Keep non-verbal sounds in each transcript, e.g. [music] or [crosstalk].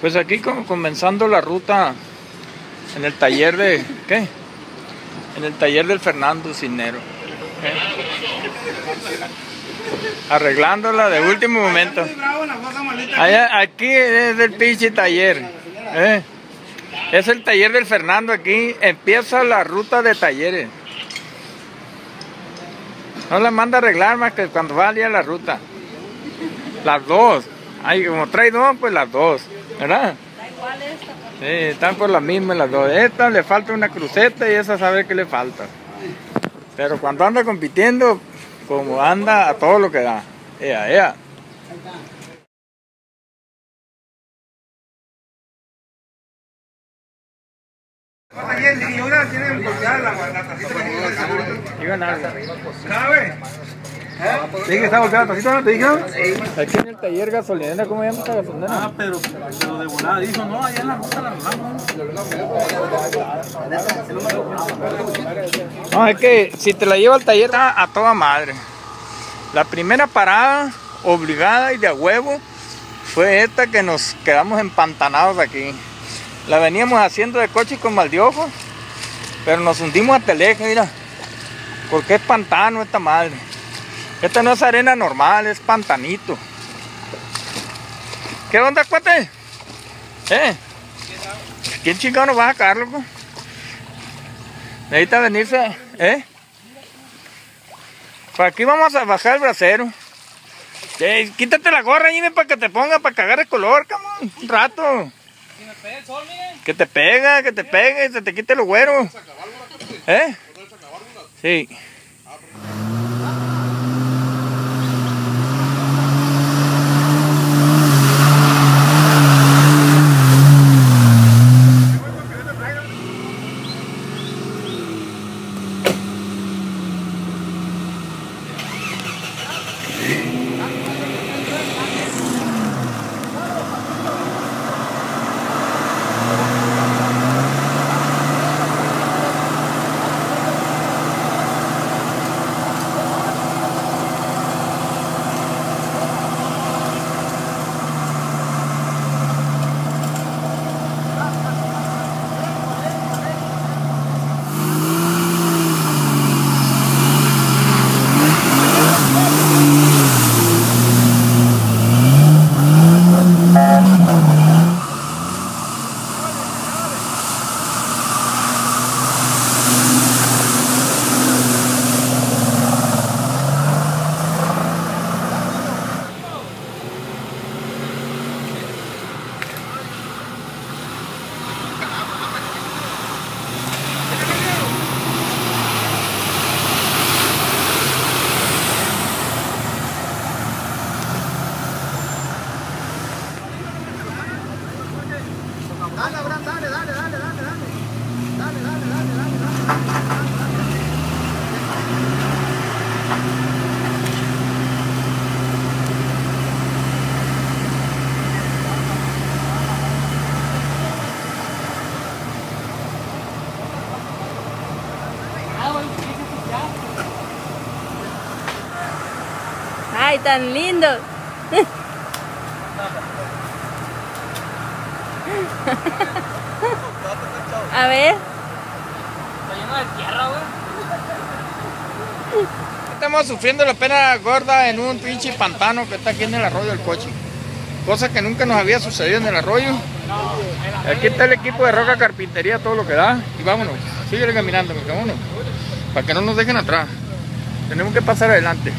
Pues aquí comenzando la ruta en el taller de... ¿Qué? En el taller del Fernando Cinero. Arreglándola de último momento. aquí es el pinche taller. ¿eh? Es el taller del Fernando aquí. Empieza la ruta de talleres. No la manda a arreglar más que cuando va a la ruta. Las dos. Ay, como trae dos, pues las dos. ¿Verdad? Sí, están por la misma las dos. Esta le falta una cruceta y esa sabe que le falta. Pero cuando anda compitiendo, como anda a todo lo que da. Ea, ea. ¿Sí que está volteada la te dijeron? Aquí en el taller gasolinera, ¿cómo llama esta gasolinera? Ah, pero, pero de volada dijo, no, allá en la ruta la arreglamos. No, es que si te la lleva al taller está a toda madre. La primera parada, obligada y de a huevo, fue esta que nos quedamos empantanados aquí. La veníamos haciendo de coche con maldiojo, pero nos hundimos a teleje, mira. Porque es pantano esta madre. Esta no es arena normal, es pantanito. ¿Qué onda, cuate? ¿Eh? ¿Quién chingado nos va a sacar, loco? Necesita venirse, ¿eh? Por aquí vamos a bajar el brasero. Eh, quítate la gorra, Jimmy, para que te ponga, para cagar el color, camón. Un rato. Que te pega, que te pegue se te quite los güeros. ¿Eh? Sí. Tan lindo. A ver. De tierra. Estamos sufriendo la pena gorda en un pinche pantano que está aquí en el arroyo del coche. Cosa que nunca nos había sucedido en el arroyo. Aquí está el equipo de roca carpintería, todo lo que da. Y vámonos, sigue caminando, vámonos. Para que no nos dejen atrás. Tenemos que pasar adelante.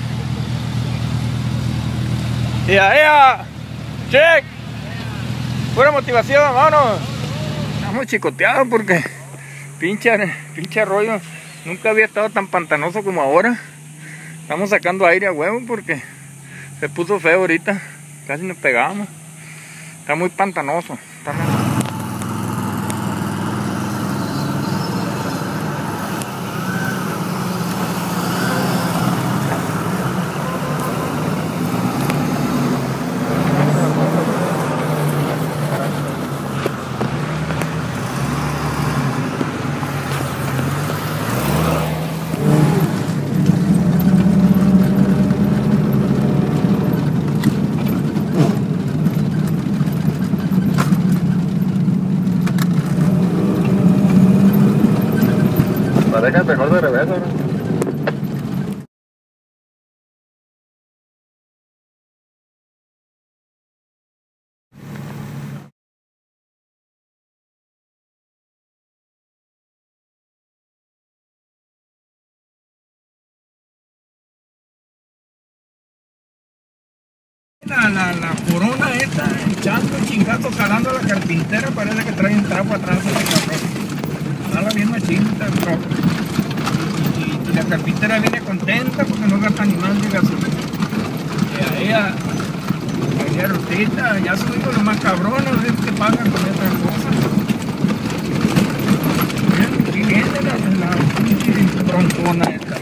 ¡Ya, ya! ¡Check! Pura motivación, vámonos. Estamos chicoteados porque pinche, pinche arroyo nunca había estado tan pantanoso como ahora. Estamos sacando aire a huevo porque se puso feo ahorita. Casi nos pegamos. Está muy pantanoso. Dejas mejor de revés, ¿no? La, la, la corona esta, echando chingazo, jalando a la carpintera, parece que trae un trapo atrás de ese cabrón. Está la misma chinta el trapo. Y, y la carpintera viene contenta porque no gasta ni más de gasolina. Y a ella, a ella rotita, ya subimos los más cabrones, a ver pagan con estas cosas. Miren, aquí viene la, la pinche broncona esta.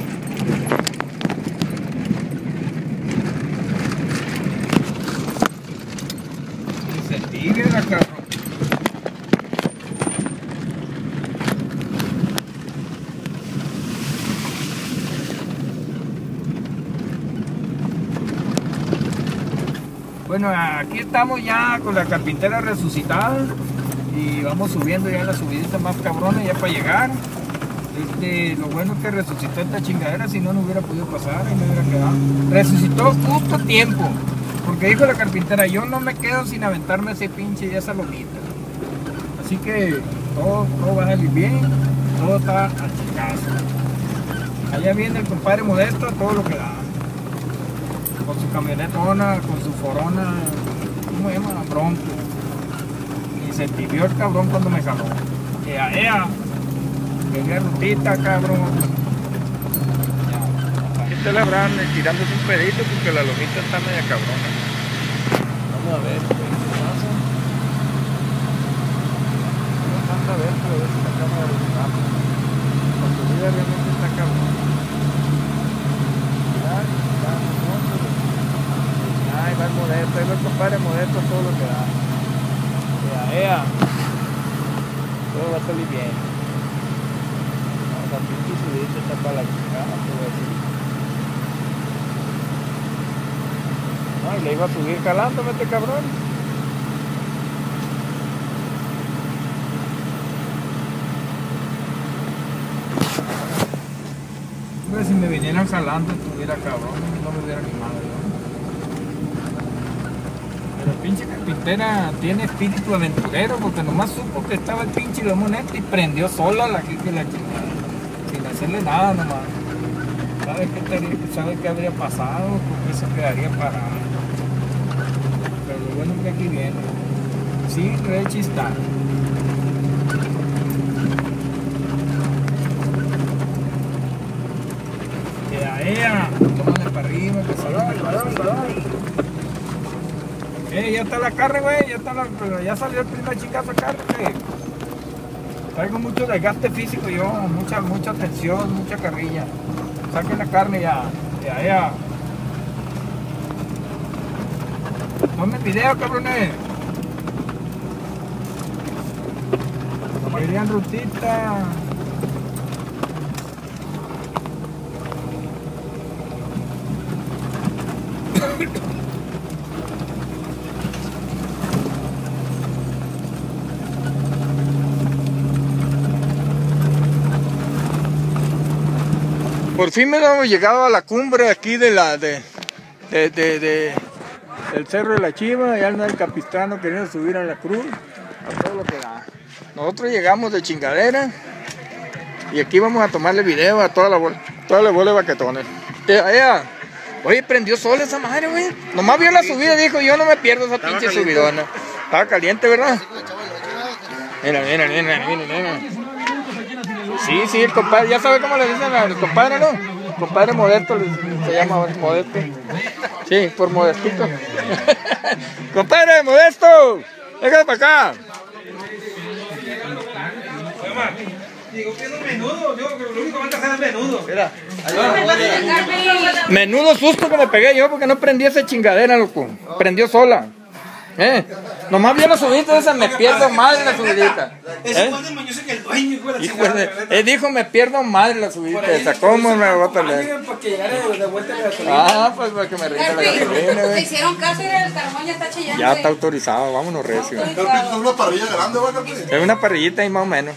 Y se tire la cabrón. Bueno, aquí estamos ya con la carpintera resucitada y vamos subiendo ya la subidita más cabrona ya para llegar. Este, lo bueno es que resucitó esta chingadera, si no, no hubiera podido pasar y me hubiera quedado. Resucitó justo a tiempo, porque dijo la carpintera, yo no me quedo sin aventarme ese pinche y esa lomita. Así que todo, todo va a salir bien, todo está a chingazo. Allá viene el compadre modesto, todo lo que da. Con su camionetona, con su forona, ¿cómo se llama? Bronco. Y se tibió el cabrón cuando me jaló. Ea, ea. Venga rutita, cabrón. Aquí está la Brand tirándose un pedito porque la lomita está media cabrona. Vamos a ver qué pasa. Vamos a ver, pero a ver si la cámara lo subida realmente está cabrón. Ay, va, no, Ay, va el compadre modesto todo lo que da. Ea, ea. Todo va a salir bien. La pinche subidita está para la chingada, decir. No, y le iba a subir calándome este cabrón. Si me vinieran jalando estuviera cabrón, no me hubiera animado pinche carpintera tiene espíritu aventurero porque nomás supo que estaba el pinche lomonete y prendió sola la que la chingada. Sin hacerle nada nomás. ¿Sabe qué, habría pasado? ¿Por qué se quedaría parado? Pero bueno que aquí viene. Sin rechistar. Ea, ea, tómale para arriba, que salga. Eh, ya está la carne, güey, ya está la, ya salió el primer chingazo carne. güey. Traigo mucho desgaste físico yo, mucha, mucha tensión, mucha carrilla. Saquen la carne ya, ya, ya. Tomen video, cabrones. Querían rutita. Por fin me hemos llegado a la cumbre aquí de la de, de, de- de- del cerro de la Chiva, ya anda el capistrano queriendo subir a la cruz, a todo lo que da. Nosotros llegamos de chingadera y aquí vamos a tomarle video a toda la bola, toda la bola de baquetones. Ea, ea. Oye, prendió sol esa madre, güey. Nomás vio la subida dijo, yo no me pierdo esa pinche subidona. Estaba caliente, ¿verdad? Mira, mira, mira, mira, mira. Sí, sí, el compadre, ya sabe cómo le dicen al compadre, ¿no? Compadre Modesto se llama Modesto. Sí, por Modestito. [laughs] compadre Modesto, déjate para acá. Digo, que menudo. Que lo único que van a hacer menudo. Menudo susto que me pegué yo porque no prendí esa chingadera, loco. Prendió sola. ¿Eh? Nomás vi la subidita esa, me pierdo madre la subidita. Ese ¿Eh? más de mañoso que el dueño, chingada. de- él dijo, me pierdo madre la subidita esa. ¿Cómo me va a perder? Para que llegara de vuelta a la gasolina. Ah, pues para que me rinda la gasolina, Te güey. hicieron caso y el carbón ya está chillando. Ya está autorizado, vámonos recio. Es una parrilla grande, Carpe. Es una parrillita ahí más o menos.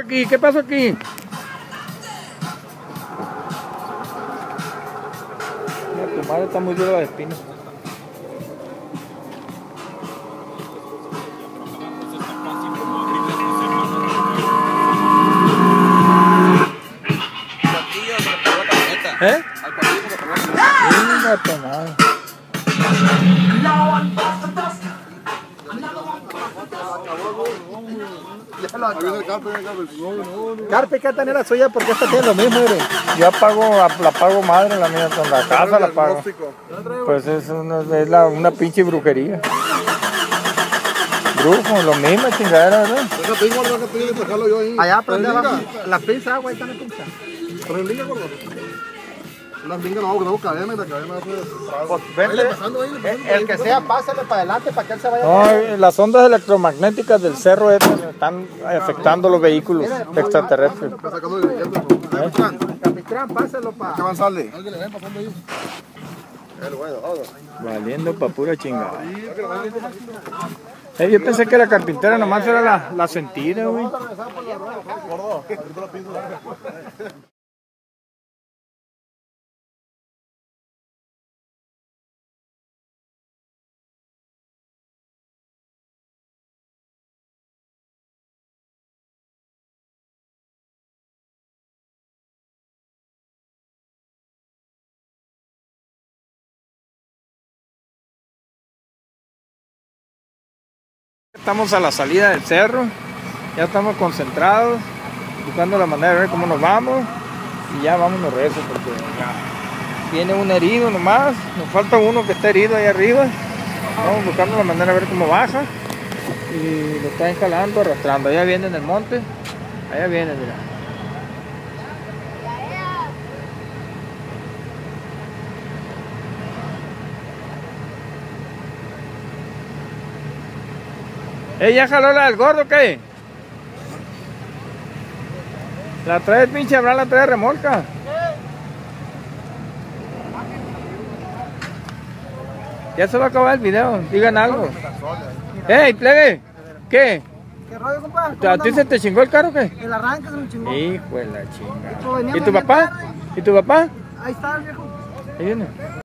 Aquí, ¿qué pasó aquí? Mira, tu madre está muy dura de espinas. ¿Eh? Tu madre. Carpe, ¿qué tener la suya? Porque esta tiene lo mismo, mire. Yo pago, la pago madre la mía, con la casa la pago. Pues es una, es la, una pinche brujería. Brujo, lo mismo, chingadera, ¿verdad? Allá prende ¿Traes abajo. liga? La pinza, agua, ahí está la. Las lingas no, tengo cadena y la cadena hace trago. Pues Ahí vente. le pasando, ahí le pasando. El, el que sea, pásale para adelante para que él se vaya. No, eh, las ondas electromagnéticas del cerro están afectando los vehículos extraterrestres. Está sacando el dirigente. Capitán, Capitán, pásalo ¿qué para. avanzarle? Alguien le ven pasando ahí. El güey, ahora. Valiendo pa' pura chingada. Eh, yo pensé que la carpintera nomás era la, la sentida, güey. Estamos a la salida del cerro, ya estamos concentrados, buscando la manera de ver cómo nos vamos y ya vámonos rezo porque ya viene un herido nomás, nos falta uno que está herido ahí arriba, vamos buscando la manera de ver cómo baja y lo está escalando, arrastrando, allá viene en el monte, allá viene, mira. ¿Eh, ya jaló la del gordo qué? La trae pinche Abraham, la trae remolca. Ya se va a acabar el video, digan algo. ¡Ey, plebe! ¿Qué? ¿Qué rollo, compa? ¿A ti se te chingó el carro o qué? El arranque se me chingó. Hijo de la chinga. Venía ¿Y tu papá? ¿Y tu papá? Ahí está el viejo. Ahí viene.